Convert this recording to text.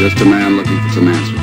just a man looking for some answers.